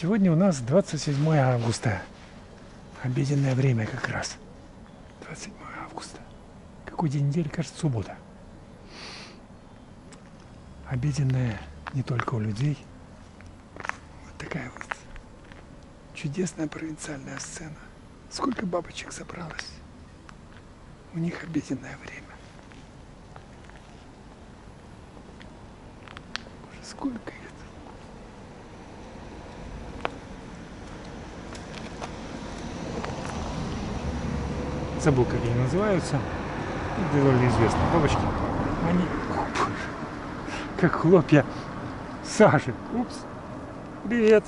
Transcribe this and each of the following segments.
Сегодня у нас 27 августа. Обеденное время как раз. 27 августа. Какой день недели, кажется, суббота. Обеденная не только у людей. Вот такая вот чудесная провинциальная сцена. Сколько бабочек собралось. У них обеденное время. Боже, сколько их. Забыл, как они называются, довольно известные бабочки. Они как хлопья сажи. Упс. Привет.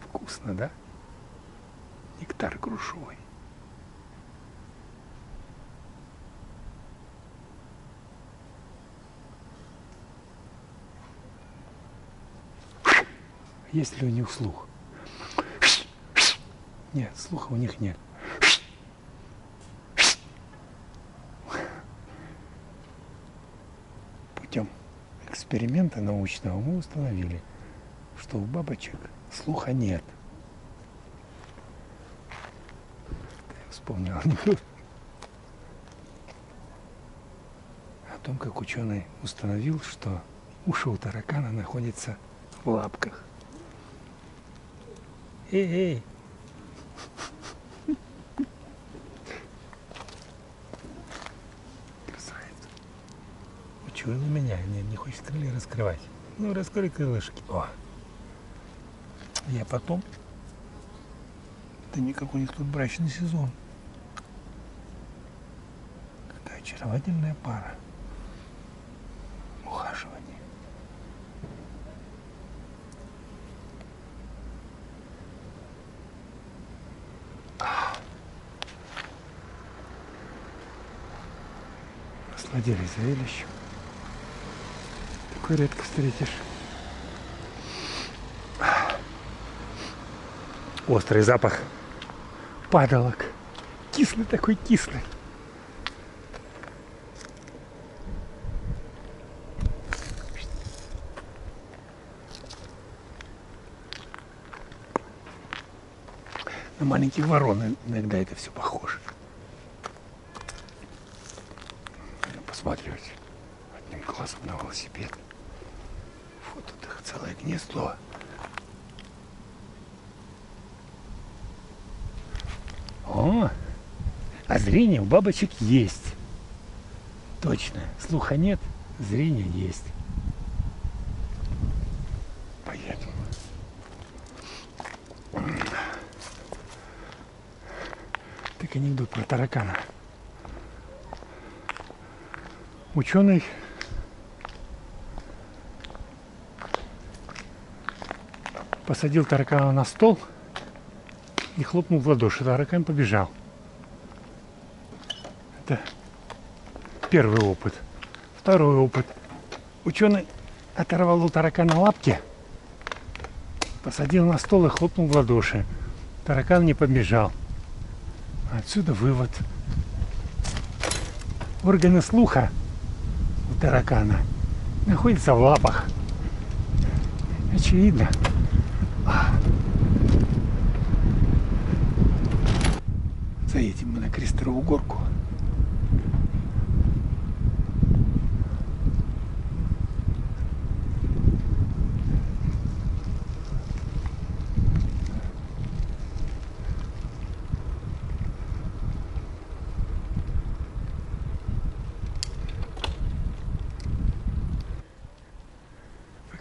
Вкусно, да? Нектар грушевой. Есть ли у них слух? Нет, слуха у них нет. Путем эксперимента научного мы установили, что у бабочек слуха нет. Я вспомнил о том, как ученый установил, что уши у таракана находятся в лапках. Эй, эй. Красавец. Учуял меня, не, не хочет крылья раскрывать. Ну, раскрой крылышки. О. Я потом. Да никак у них тут брачный сезон. Какая очаровательная пара. Насладились зрелищем. Такой редко встретишь. Острый запах падалок. Кислый такой кислый. На маленьких ворон иногда это все похоже. Посматривать одним глазом на велосипед. Вот тут их целое гнездо. О, а зрение у бабочек есть. Точно. Слуха нет, зрение есть. Поедем. Так анекдот про таракана. Ученый посадил таракана на стол и хлопнул в ладоши. Таракан побежал. Это первый опыт. Второй опыт. Ученый оторвал у таракана лапки, посадил на стол и хлопнул в ладоши. Таракан не побежал. Отсюда вывод. Органы слуха таракана находится в лапах. Очевидно. Заедем мы на Крестерову горку.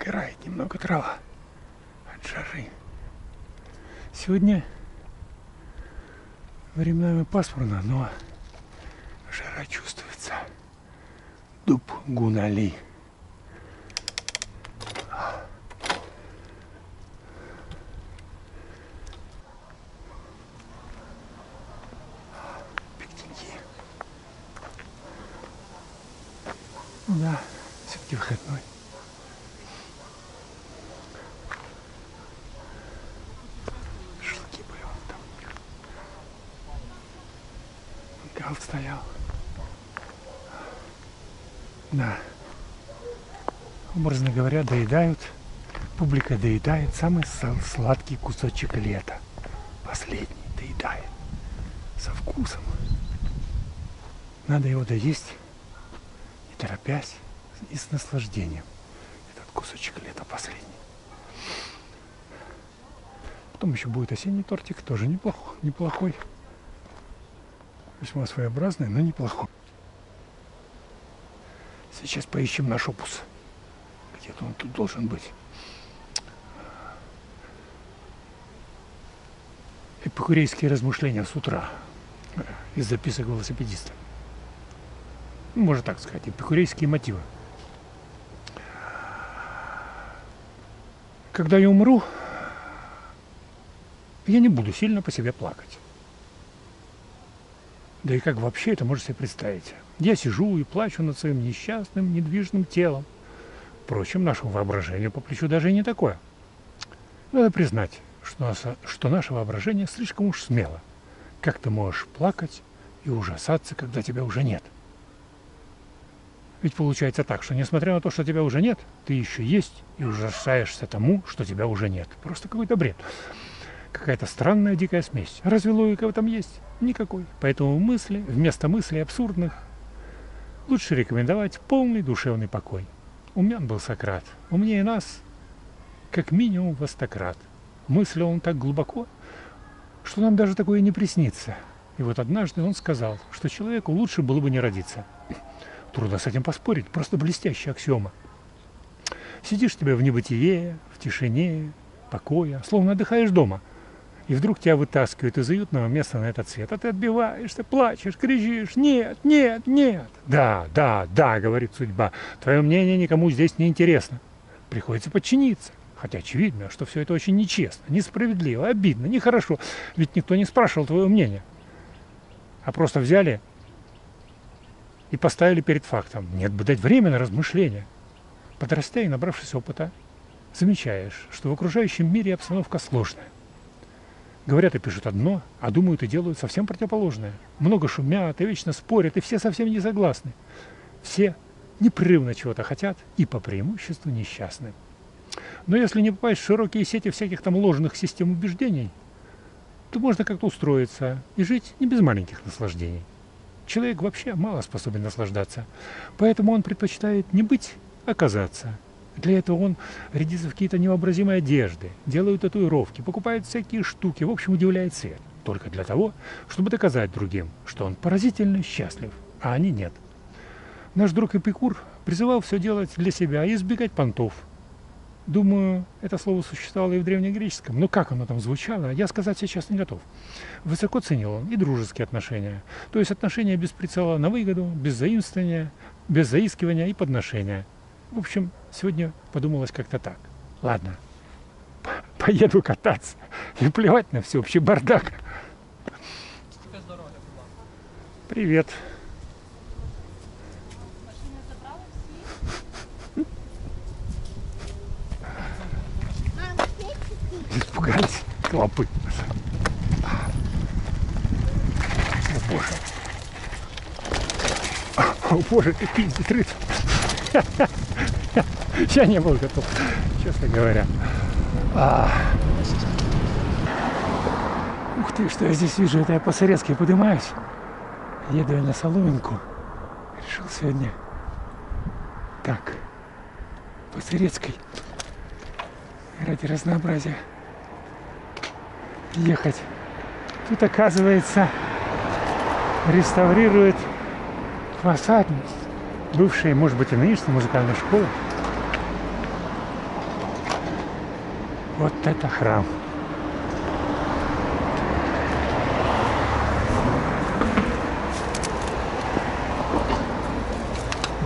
Выгорает немного трава от жары. Сегодня временами пасмурно, но жара чувствуется. Дуб Гунали. Да, все-таки выходной. Стоял. Да. Образно говоря, доедают, публика доедает самый сладкий кусочек лета. Последний доедает. Со вкусом. Надо его доесть, не торопясь и с наслаждением. Этот кусочек лета последний. Потом еще будет осенний тортик, тоже неплохой. неплохой. Весьма своеобразный, но неплохой. Сейчас поищем наш опус. Где-то он тут должен быть. Эпикурейские размышления с утра из записок велосипедиста. Можно так сказать, эпикурейские мотивы. Когда я умру, я не буду сильно по себе плакать. Да и как вообще это можно себе представить? Я сижу и плачу над своим несчастным, недвижным телом. Впрочем, нашему воображению по плечу даже и не такое. Надо признать, что, что наше воображение слишком уж смело. Как ты можешь плакать и ужасаться, когда тебя уже нет? Ведь получается так, что несмотря на то, что тебя уже нет, ты еще есть и ужасаешься тому, что тебя уже нет. Просто какой-то бред. Какая-то странная дикая смесь. Разве логика в этом есть? Никакой. Поэтому мысли, вместо мыслей абсурдных, лучше рекомендовать полный душевный покой. Умен был Сократ. Умнее нас, как минимум, востократ. Мыслил он так глубоко, что нам даже такое не приснится. И вот однажды он сказал, что человеку лучше было бы не родиться. Трудно с этим поспорить, просто блестящая аксиома. Сидишь тебе в небытие, в тишине, покое, словно отдыхаешь дома – и вдруг тебя вытаскивают из уютного места на этот свет, а ты отбиваешься, плачешь, кричишь, нет, нет, нет. Да, да, да, говорит судьба, твое мнение никому здесь не интересно. Приходится подчиниться. Хотя очевидно, что все это очень нечестно, несправедливо, обидно, нехорошо. Ведь никто не спрашивал твоего мнения. А просто взяли и поставили перед фактом. Нет бы дать время на размышления. Подрастя и набравшись опыта, замечаешь, что в окружающем мире обстановка сложная. Говорят и пишут одно, а думают и делают совсем противоположное. Много шумят и вечно спорят, и все совсем не согласны. Все непрерывно чего-то хотят и по преимуществу несчастны. Но если не попасть в широкие сети всяких там ложных систем убеждений, то можно как-то устроиться и жить не без маленьких наслаждений. Человек вообще мало способен наслаждаться, поэтому он предпочитает не быть, а казаться – для этого он рядится в какие-то невообразимые одежды, делает татуировки, покупает всякие штуки, в общем, удивляет свет. Только для того, чтобы доказать другим, что он поразительно счастлив, а они нет. Наш друг Эпикур призывал все делать для себя и избегать понтов. Думаю, это слово существовало и в древнегреческом, но как оно там звучало, я сказать сейчас не готов. Высоко ценил он и дружеские отношения, то есть отношения без прицела на выгоду, без заимствования, без заискивания и подношения – в общем, сегодня подумалось как-то так. Ладно, поеду кататься. И плевать на всеобщий бардак. Привет. Испугались клопы. О боже. О боже, ты пиздец, рыцарь. Я не был готов, честно говоря. А... Ух ты, что я здесь вижу, это я по Сырецке поднимаюсь. Еду я на Соломинку. Решил сегодня так, по Сырецкой, ради разнообразия, ехать. Тут, оказывается, реставрирует фасад бывшие, может быть, и нынешние музыкальные школы. Вот это храм.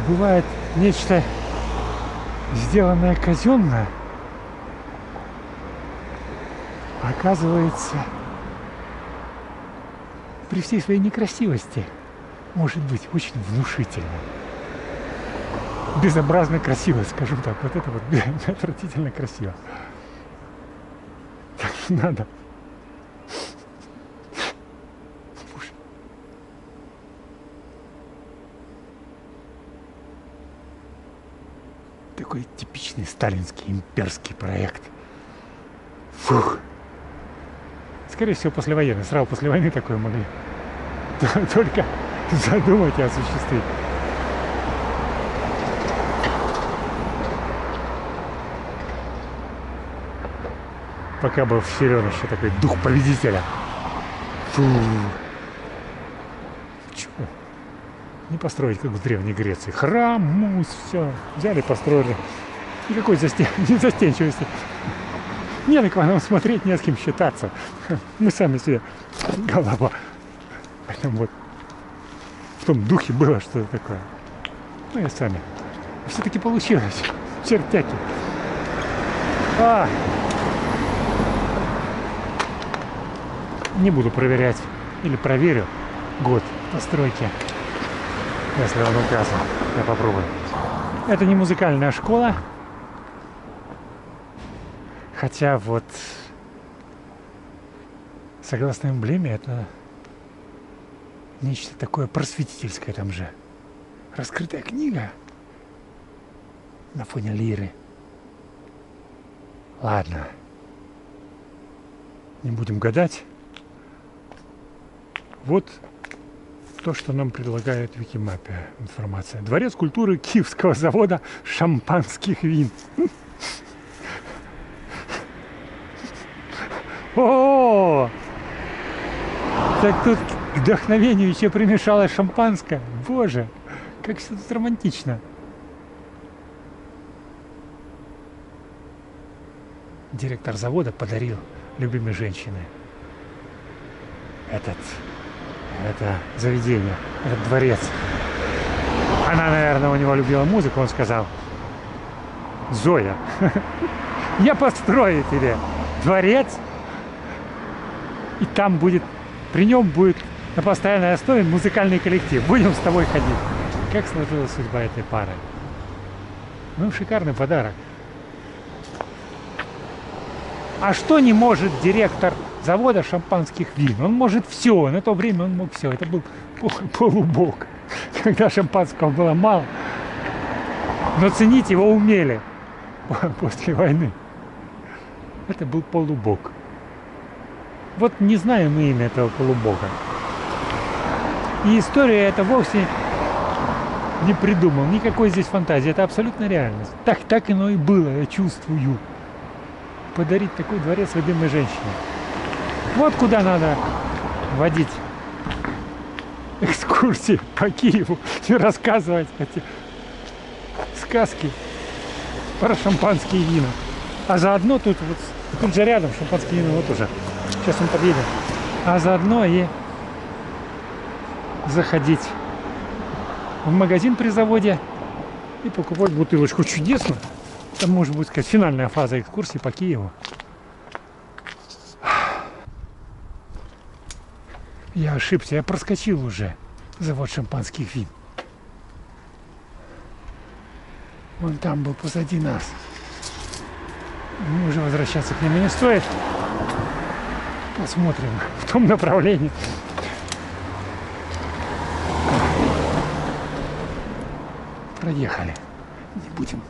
Бывает нечто сделанное казенное, оказывается, при всей своей некрасивости может быть очень внушительно безобразно красиво, скажем так. Вот это вот отвратительно красиво. Так не надо. Такой типичный сталинский имперский проект. Фух. Скорее всего, после войны. Сразу после войны такое могли только задумать и осуществить. Пока был силен еще такой дух победителя. Фу. Чего? Не построить, как в Древней Греции. Храм, мус, все. Взяли, построили. Никакой застен... застенчивости. Не на кого нам смотреть, не с кем считаться. Мы сами себе голова. Поэтому вот в том духе было что-то такое. Ну и сами. Все-таки получилось. Чертяки. А! Не буду проверять. Или проверю год постройки. Если он указан. Я попробую. Это не музыкальная школа. Хотя вот согласно эмблеме это нечто такое просветительское там же. Раскрытая книга на фоне лиры. Ладно. Не будем гадать. Вот то, что нам предлагает в Викимапе информация. Дворец культуры Киевского завода шампанских вин. О, так тут к вдохновению еще примешалось шампанское. Боже, как все тут романтично. Директор завода подарил любимой женщине этот, это заведение, этот дворец. Она, наверное, у него любила музыку, он сказал, Зоя, я построю тебе дворец, и там будет, при нем будет на постоянной основе музыкальный коллектив. Будем с тобой ходить. Как сложилась судьба этой пары? Ну, шикарный подарок. А что не может директор завода шампанских вин? Он может все. На то время он мог все. Это был полубог. Когда шампанского было мало. Но ценить его умели после войны. Это был полубог. Вот не знаем мы имя этого полубога. И история это вовсе не придумал. Никакой здесь фантазии. Это абсолютно реальность. Так, так оно и было, я чувствую. Подарить такой дворец любимой женщине. Вот куда надо водить экскурсии по Киеву и рассказывать эти сказки про шампанские вина. А заодно тут вот тут же рядом шампанские вина вот уже. Сейчас он подъедет. А заодно и заходить в магазин при заводе и покупать бутылочку. Чудесно. Это может быть сказать финальная фаза экскурсии по Киеву. Я ошибся, я проскочил уже завод шампанских вин. Вон там был позади нас. Мы уже возвращаться к нему не стоит. Посмотрим в том направлении. Проехали. Не будем